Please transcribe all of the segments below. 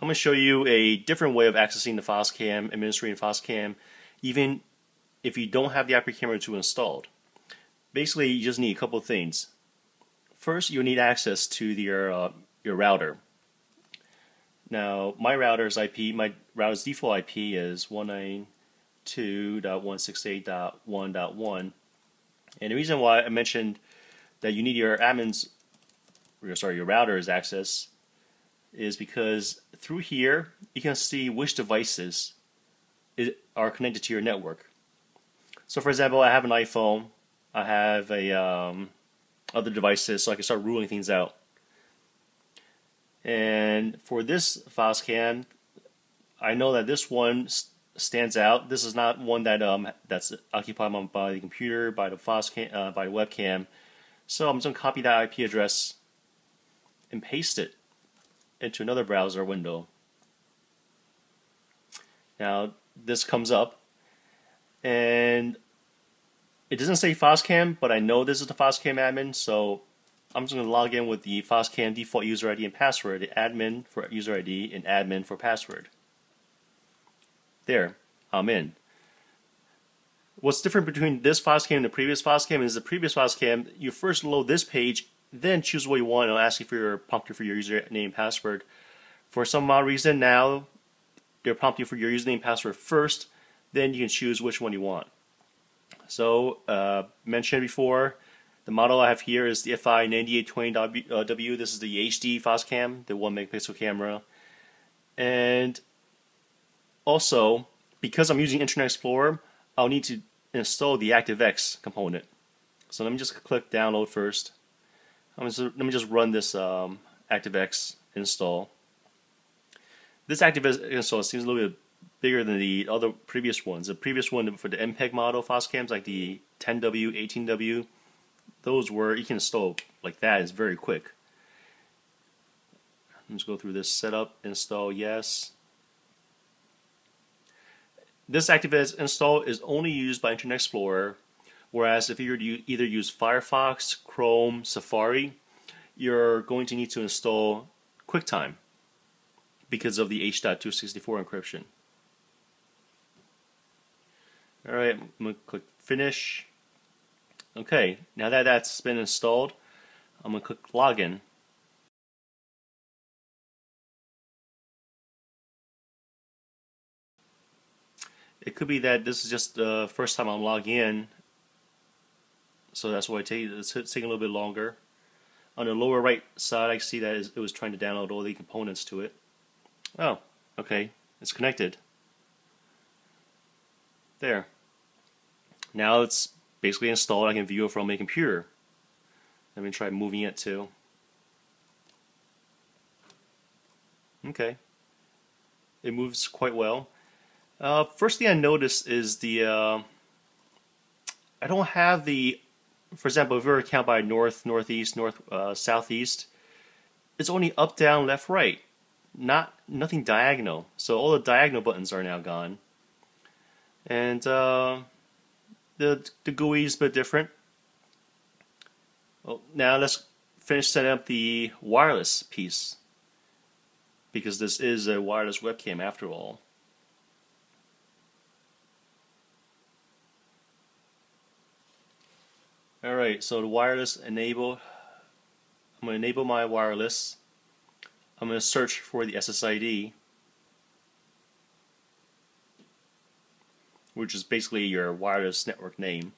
I'm going to show you a different way of accessing the FOSCAM, administering FOSCAM, even if you don't have the IP Camera Tool installed. Basically, you just need a couple things. First, you'll need access to your, uh, your router. Now, my router's IP, my router's default IP is 192.168.1.1. And the reason why I mentioned that you need your admin's, or sorry, your router's access is because through here you can see which devices are connected to your network. So for example, I have an iPhone, I have a um, other devices, so I can start ruling things out. And for this FOSCAM, I know that this one stands out. This is not one that um, that's occupied by the computer, by the FOSCAM, uh, by the webcam. So I'm just going to copy that IP address and paste it into another browser window. Now this comes up and it doesn't say FOSCAM, but I know this is the FOSCAM admin, so I'm just going to log in with the FOSCAM default user ID and password, admin for user ID and admin for password. There, I'm in. What's different between this FOSCAM and the previous FOSCAM is the previous FOSCAM, you first load this page then choose what you want. It'll ask you for your prompt you for your username and password. For some odd reason now, they'll prompt you for your username and password first. Then you can choose which one you want. So, uh, mentioned before, the model I have here is the FI9820W. This is the HD FOSCAM, the 1 megapixel camera. And also, because I'm using Internet Explorer, I'll need to install the ActiveX component. So let me just click download first. Just, let me just run this um, ActiveX install. This ActiveX install seems a little bit bigger than the other previous ones. The previous one for the MPEG model FOSCAMs, like the 10W, 18W, those were, you can install like that, it's very quick. Let's go through this setup, install, yes. This ActiveX install is only used by Internet Explorer Whereas if you were to either use Firefox, Chrome, Safari, you're going to need to install QuickTime because of the H.264 encryption. Alright, I'm going to click Finish. Okay, now that that's been installed, I'm going to click Login. It could be that this is just the first time I'm logging in so that's why it take, it's taking a little bit longer. On the lower right side, I see that it was trying to download all the components to it. Oh, okay, it's connected. There. Now it's basically installed. I can view it from my computer. Let me try moving it too. Okay. It moves quite well. Uh, first thing I noticed is the uh, I don't have the for example, if we were to count by north, northeast, north, uh, southeast, it's only up, down, left, right. Not nothing diagonal. So all the diagonal buttons are now gone. And uh, the the GUI is a bit different. Well, now let's finish setting up the wireless piece because this is a wireless webcam after all. Alright, so the wireless enable, I'm going to enable my wireless. I'm going to search for the SSID, which is basically your wireless network name.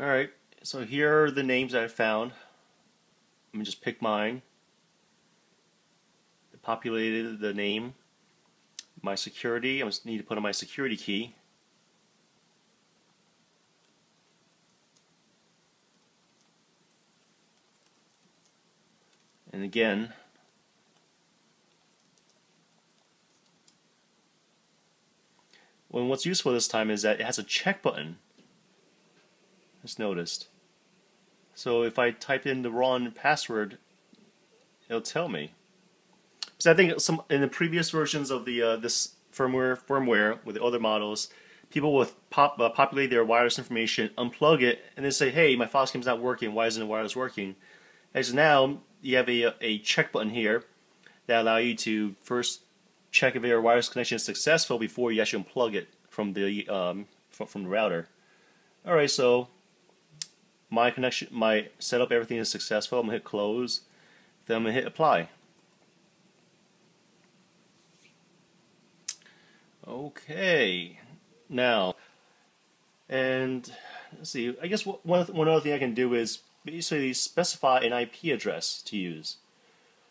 Alright, so here are the names I found. Let me just pick mine. It populated the name, my security. I just need to put in my security key. And again, well, what's useful this time is that it has a check button. Just noticed. So if I type in the wrong password, it'll tell me. So I think some in the previous versions of the uh, this firmware firmware with the other models, people will pop, uh, populate their wireless information, unplug it, and then say, "Hey, my Foscam's not working. Why isn't the wireless working?" As now you have a a check button here that allow you to first check if your wireless connection is successful before you actually unplug it from the um, from, from the router. All right, so my connection, my setup, everything is successful. I'm gonna hit close. Then I'm gonna hit apply. Okay, now, and let's see. I guess one one other thing I can do is basically specify an IP address to use.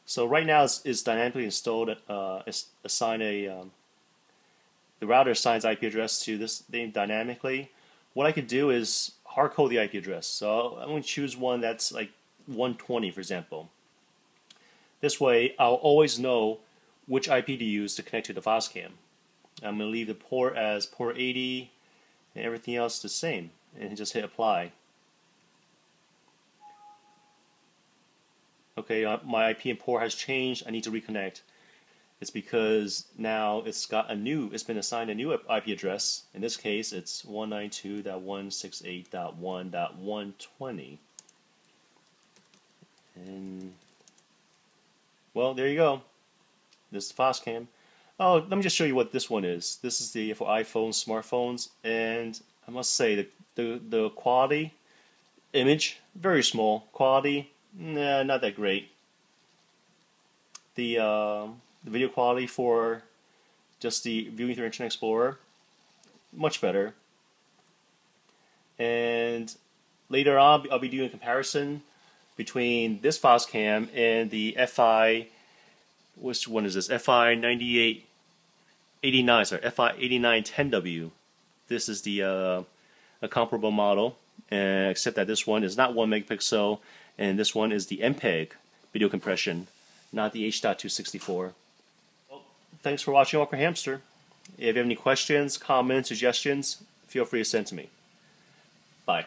So right now it's, it's dynamically installed. Uh, assign a um, the router assigns IP address to this thing dynamically. What I could do is hard code the IP address. So I'm going to choose one that's like 120, for example. This way, I'll always know which IP to use to connect to the Foscam. I'm going to leave the port as port 80 and everything else the same and just hit apply. Okay, uh, my IP and port has changed. I need to reconnect. It's because now it's got a new, it's been assigned a new IP address. In this case, it's 192.168.1.120. And, well, there you go. This is Foscam. Oh, let me just show you what this one is. This is the for iPhones, smartphones, and I must say the the, the quality, image, very small. Quality, nah, not that great. The uh, the video quality for just the viewing through Internet Explorer, much better. And later on, I'll be doing a comparison between this Foscam and the FI which one is this? FI 9889, sorry, FI 8910W. This is the uh, a comparable model, uh, except that this one is not 1 megapixel, and this one is the MPEG video compression, not the H.264. Thanks for watching Awkward Hamster. If you have any questions, comments, suggestions, feel free to send to me. Bye.